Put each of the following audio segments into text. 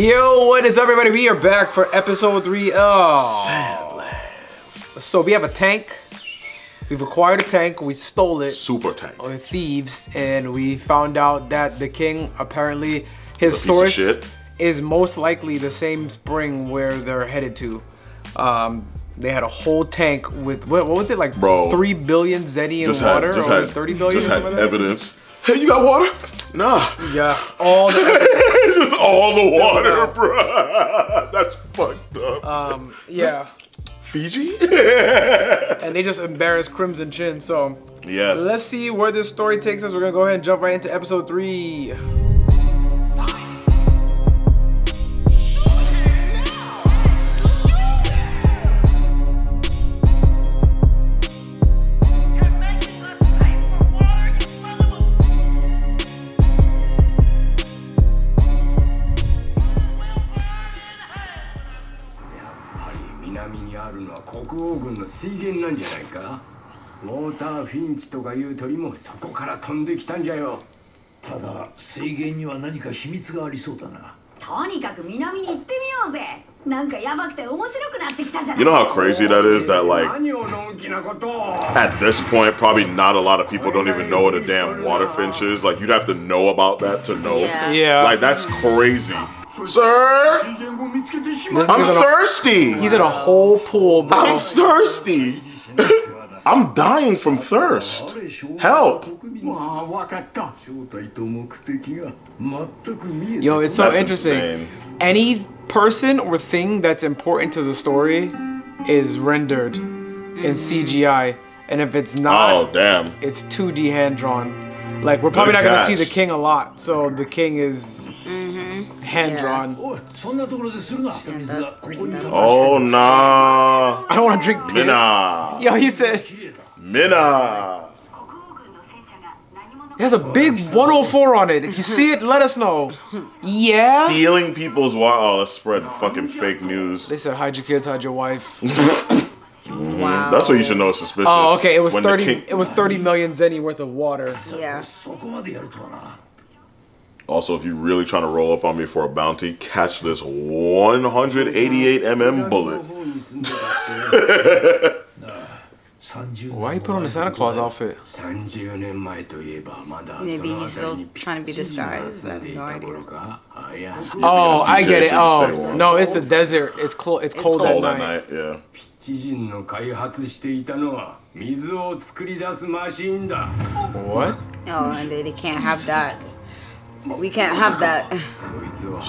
Yo, what is up, everybody? We are back for episode three. Oh, so we have a tank. We've acquired a tank. We stole it. Super tank. Or thieves, and we found out that the king apparently his It's a piece of source is most likely the same spring where they're headed to. Um, they had a whole tank with what, what was it like? Bro. three billion zeti in Just water, had, just or had, thirty billion. just had something like that? evidence. Hey, you got water? Nah. Yeah, all the just all the water, bro. That's fucked up. Um, yeah, Fiji? and they just embarrassed Crimson Chin. So yes. let's see where this story takes us. We're gonna go ahead and jump right into episode three. 水源なんじゃないかウォーターフィンチとかいう鳥もそこから飛んできたんじゃよただ水源には何か秘密がありそうだなとにかく南に行ってみようぜなんかやばくて面白くなってきたじゃない You know how crazy that is that like 何をのんきなことを at this point probably not a lot of people don't even know what a damn water finch is. Like you'd have to know about that to know. Yeah. Yeah, Like that's crazy. Sir? I'm thirsty. He's in a whole pool, bro. I'm thirsty. I'm dying from thirst. Help. Yo, it's so that's interesting. Insane. Any person or thing that's important to the story is rendered in CGI. And if it's not, oh, damn. it's 2D hand drawn. Like, we're probably Good not going to see the king a lot. So the king is hand drawn. Oh nah. I don't want to drink piss. Mina. Yo, he said. Mina. It has a big 104 on it. If you see it, let us know. Yeah. Stealing people's water. Oh, let's spread fucking fake news. They said hide your kids, hide your wife. Wow. That's what you should know. It's suspicious. Oh, okay. It was when thirty. King- it was thirty million zenny worth of water. Yeah. Also, if you're really trying to roll up on me for a bounty, catch this 188 mm bullet. 方に住んでたって30 Why you put on the Santa Claus outfit? 30年前といえばまだ Maybe その he's 辺り still にピ trying to be ッチリが disguised. 住んでい I た have no 頃 idea. かあいや Oh, I get it. DJ, Oh, so you stay warm. no, it's the desert. It's cold. It's cold at Cold at night. night, yeah. 知人の開発していたのは水を作り出すマシンだ What? Oh, and they, they can't have that. We can't have that.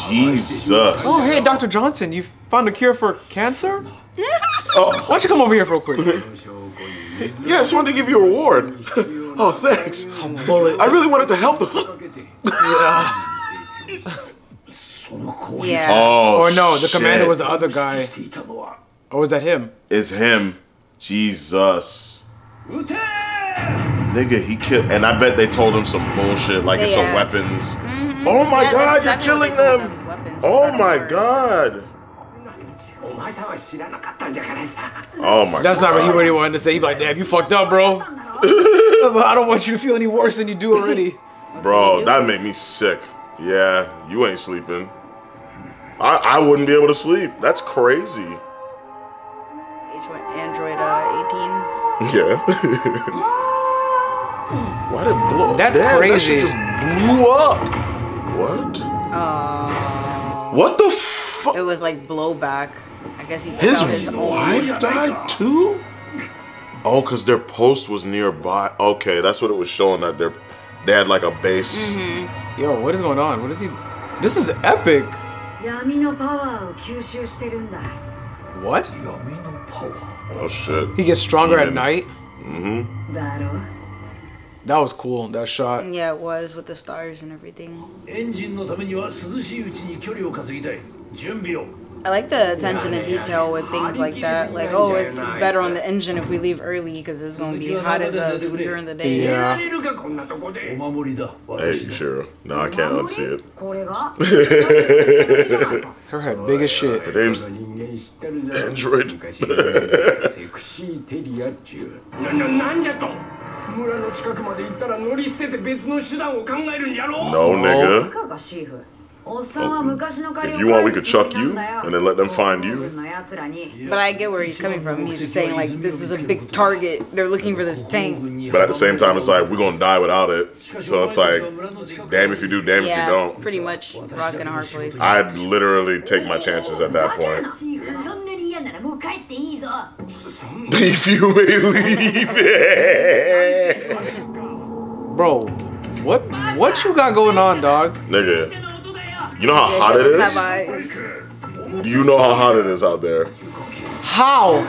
Jesus. Oh, hey, Dr. Johnson, you found a cure for cancer? oh. Why don't you come over here for a quick? yes, I wanted to give you a reward. oh, thanks. I really wanted to help them. yeah. Yeah. Oh, or no, the shit. commander was the other guy. Or was that him? It's him. Jesus nigga, he killed. And I bet they told him some bullshit, like it's some weapons. Mm-hmm. Oh my yeah, god, you're killing them! them. Oh my god. Oh my That's not what he really wanted to say. He's like, damn, you fucked up, bro. I don't want you to feel any worse than you do already. bro, that made me sick. Yeah, you ain't sleeping. I, I wouldn't be able to sleep. That's crazy. Android uh, 18. Yeah. Why did it blow? That's Damn, crazy. That shit just blew up. What? Uh, what the fuck? It was like blowback. I guess he took his, out his wife died too. Oh, cause their post was nearby. Okay, that's what it was showing that their they had like a base. Mm -hmm. Yo, what is going on? What is he? This is epic. What? Oh shit. He gets stronger at night. Mm-hmm. That was cool, that shot. Yeah, it was with the stars and everything. I like the attention to detail with things like that. Like, oh, it's better on the engine if we leave early because it's going to be hot as a during the day. Yeah. Hey, sure. No, I can't unsee it. Her head big as shit. The name's Android. 昔セクシーテリアっちゅうなななんじゃと村の近くまで行ったら乗り捨てて別の手段を考えるんじゃろう No, nigga. いかがシーフ おっさんは昔の借り If を you want, we 返 could す chuck 気なん you だよ and then let them find 国 you. 軍の奴らに But I get where he's coming from. He's just saying like this is a big target. They're looking for this tank. But at the same time, it's like we're gonna die without it. So it's like, damn if you do, damn if you Yeah, don't. pretty much rock in a hard place. I'd literally take my chances at that point. if you may leave. Bro, what what you got going on, dog? Nigga, you know how hot it is. You know how hot it is out there. How?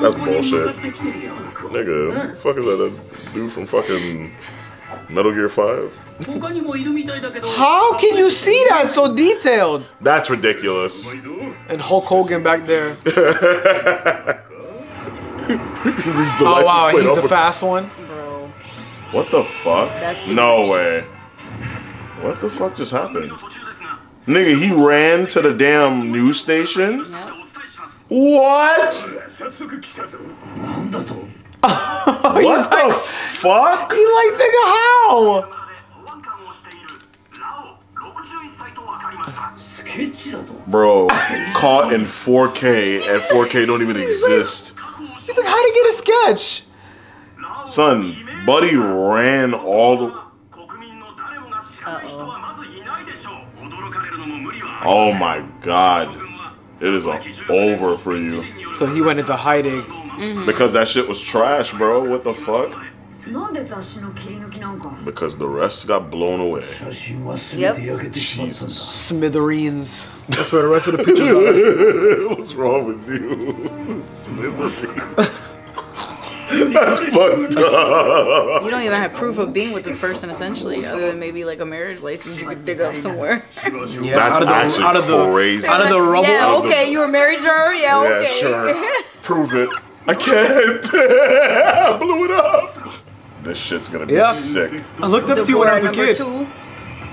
That's bullshit. Nigga, fuck is that? a dude from fucking Metal Gear 5? How can you see that so detailed? That's ridiculous. And Hulk Hogan back there. oh wow, he's the oh, fast one. Bro. What the fuck? That's no much. way. What the fuck just happened? Nigga, he ran to the damn news station. Yep. What? what the like, fuck? He like nigga how? Bro, caught in 4K and 4K don't even exist sketch. Son, Buddy ran all the. Uh-oh. Oh my god. It is over for you. So he went into hiding. Mm-hmm. Because that shit was trash, bro. What the fuck? Because the rest got blown away. Yep. Jesus. Smithereens. That's where the rest of the pictures are. What's wrong with you? Smithereens. That's fucked up. You don't even have proof of being with this person, essentially, other than maybe like a marriage license you could dig up somewhere. Yeah, That's out of the, actually out of the, crazy. Out of the rubble. Yeah, okay, you were married to her? Yeah, okay. yeah sure. Prove it. I can't. I blew it up. This shit's gonna be yep. sick. I looked up to you when I was a kid. Two.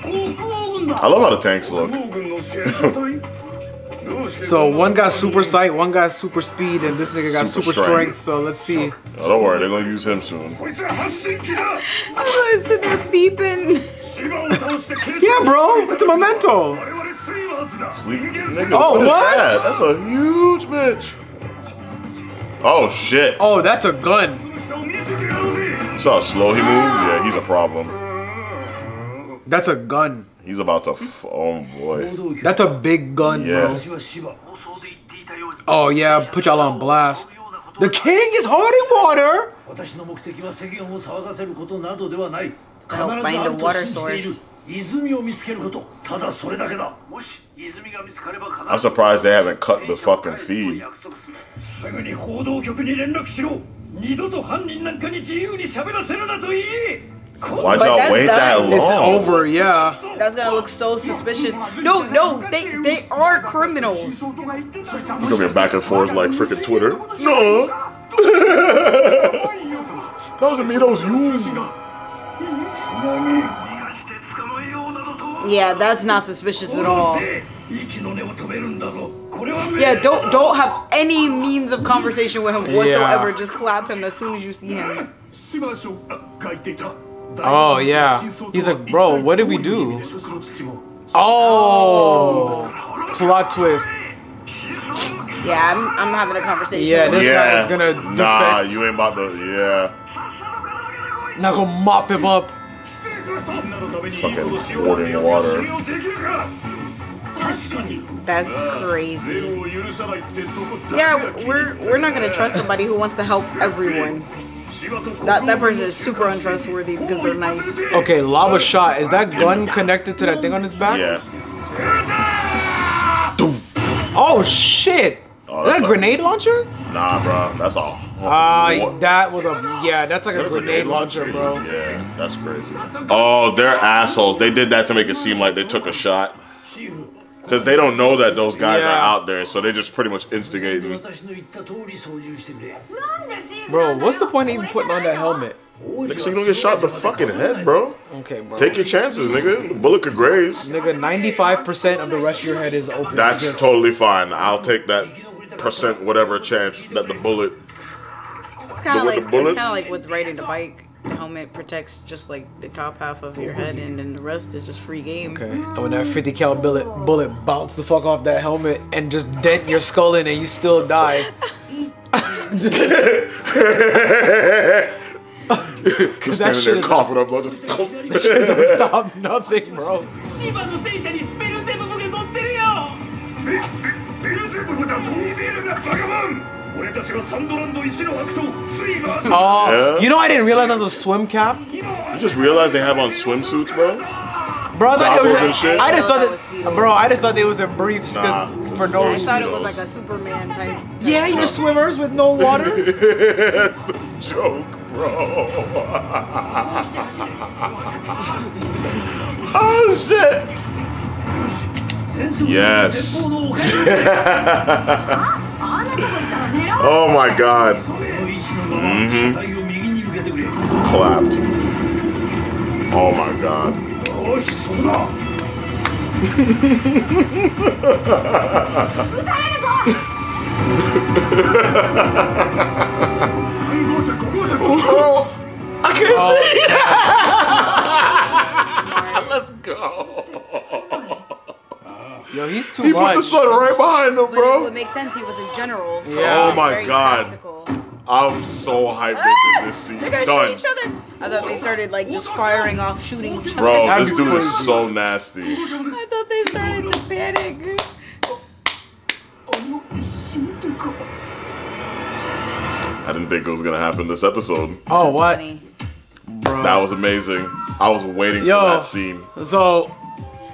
I love how the tanks look. So one got super sight, one got super speed, and this nigga got super, super strength. So let's see. Oh, don't worry, they're gonna use him soon. I was sitting there beeping. yeah, bro, it's a memento. Sleep, nigga. Oh, what? what? That? That's a huge bitch. Oh shit. Oh, that's a gun. You saw how slow he moved? Yeah, he's a problem. That's a gun. He's about to. F- oh boy. That's a big gun, yeah. bro. Oh yeah, put y'all on blast. The king is holding water. To help find a water source. I'm surprised they haven't cut the fucking feed. Why'd y'all wait that long? It's over, yeah. That's gonna look so suspicious. No, no, they they are criminals. It's gonna be back and forth like freaking Twitter. No. that wasn't me, that was you. Yeah, that's not suspicious at all. Yeah, don't don't have any means of conversation with him whatsoever. Yeah. Just clap him as soon as you see him. Uh, Oh, oh yeah. He's like, bro, what did we do? Oh. oh, plot twist. Yeah, I'm, I'm having a conversation. Yeah, this yeah. guy's gonna defect. Nah, you ain't about to. Yeah. Now go mop him up. Fucking water. That's crazy. Yeah, we're we're not gonna trust somebody who wants to help everyone. That that person is super untrustworthy because they're nice. Okay, lava shot. Is that gun connected to that thing on his back? Yeah. Oh shit! Oh, that a grenade launcher? Nah, bro. That's all. Ah, uh, that was a yeah. That's like that a, grenade, grenade launcher, bro. Yeah, that's crazy. Oh, they're assholes. They did that to make it seem like they took a shot because they don't know that those guys yeah. are out there, so they're just pretty much instigating. Bro, what's the point of even putting on that helmet? Nigga, so you don't get shot in the fucking head, bro. Okay, bro. Take your chances, nigga. Bullet could graze. Nigga, 95% of the rest of your head is open. That's totally fine. I'll take that percent, whatever chance that the bullet. It's kind of like, like with riding a bike the helmet protects just like the top half of your head, and then the rest is just free game. Okay. And when that 50 cal bullet bullet bounced the fuck off that helmet and just dent your skull in and you still die. just, Just that standing shit there is coughing up, blood, just that shit don't stop nothing, bro. Oh, yeah. you know I didn't realize that was a swim cap. You just realized they have on swimsuits, bro. Bro, I thought was, and shit. I just thought that, bro. I just thought they was in briefs nah, for no reason. I thought it was like a Superman type. Yeah, you're no. swimmers with no water. That's the joke, bro. oh shit. Yes. oh my god. Mm -hmm. Clapped. Oh my god. oh, I can see. Let's go. Yo, he's too He put the sun right behind him, But it bro. would make sense. He was a general. So Yeah. Oh my God. Tactical. I'm so hyped they did this scene. They're gonna Done. shoot each other. I thought they started like just firing off, shooting each other. Bro, That'd this be dude is so nasty. I thought they started to panic. Oh you a cynical I didn't think it was gonna happen this episode. Oh, That's what, funny. bro? That was amazing. I was waiting Yo. for that scene. so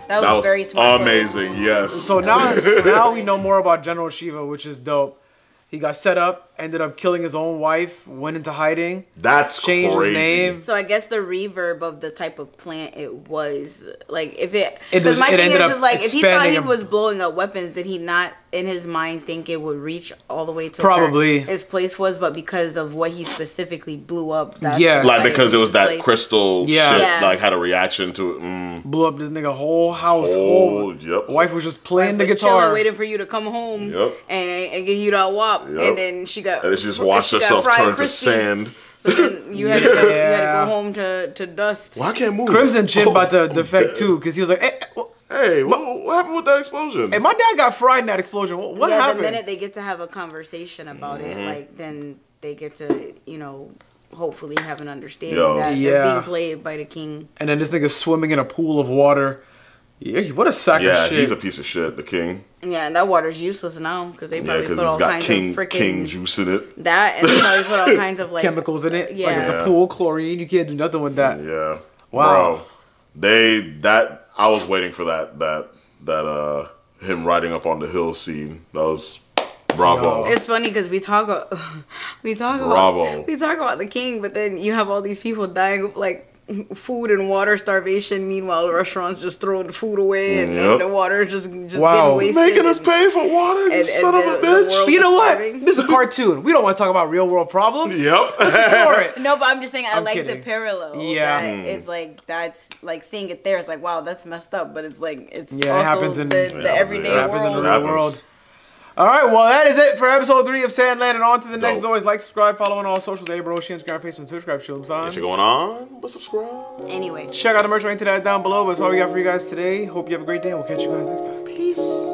That was, That was very smart. play. amazing. Yes. So now, now we know more about General Shiba, which is dope. He got set up, ended up killing his own wife, went into hiding, that's changed crazy. his name. So I guess the reverb of the type of plant it was, like if it, It because my it thing is, is like if he thought he was blowing up weapons, did he not in his mind think it would reach all the way to Probably. where his place was? But because of what he specifically blew up, that's Yes. Like because it was that placed- crystal Yeah. shit, Yeah. like had a reaction to it. Mm. Blew up this nigga whole house. Whole yep. wife was just playing Wife the was chilling, guitar. waiting for you to come home, Yep. and and give you that wop, Yep. and then she got And then she just fr- watched she herself fried turn to sand. So then you had to go, you had to go home to to dust. Well, I can't move. Crimson Chin Oh, about to defect too, because he was like, hey, well, Hey, what, what happened with that explosion? hey, my dad got fried in that explosion. What, what yeah, happened? the minute they get to have a conversation about Mm-hmm. it, like then they get to, you know, hopefully have an understanding Yo. that Yeah. they're being played by the king. and then this nigga's swimming in a pool of water. Yeah, what a sack yeah, of shit. he's a piece of shit. The king. Yeah, and that water's useless now because they probably because put all got kinds king of freaking king juice in it. that, and they probably put all kinds of like Chemicals in it. Yeah, Like Yeah. it's a pool, chlorine. You can't do nothing with that. Yeah. Wow. Bro, they that I was waiting for that that that uh him riding up on the hill scene. That was bravo. Yo. It's funny because we talk, a- we talk Bravo. about, we talk about the king, but then you have all these people dying like food and water starvation. Meanwhile, restaurants just throwing food away and, Yep. and the water just just Wow. getting wasted. Making us pay for water, you and- son and of a the- the bitch. But you know what? starving. This is a cartoon. We don't want to talk about real world problems. Yep. Let's ignore it. No, but I'm just saying I I'm like kidding. the parallel. Yeah. Hmm. that it's like that's like seeing it there. It's like wow, that's messed up, but it's like it's Yeah, it happens in- the, the happens- everyday it happens in the world. real Happens. world. All right, well, that is it for episode three of Sandland. And on to the next. As always, like, subscribe, follow on all socials. A Bro, Instagram, Facebook, Twitter, subscribe, show them Shit sign. going on, but subscribe. Anyway, Check out the merch link to that down below. But that's all we got for you guys today. Hope you have a great day. We'll catch you guys next time. peace.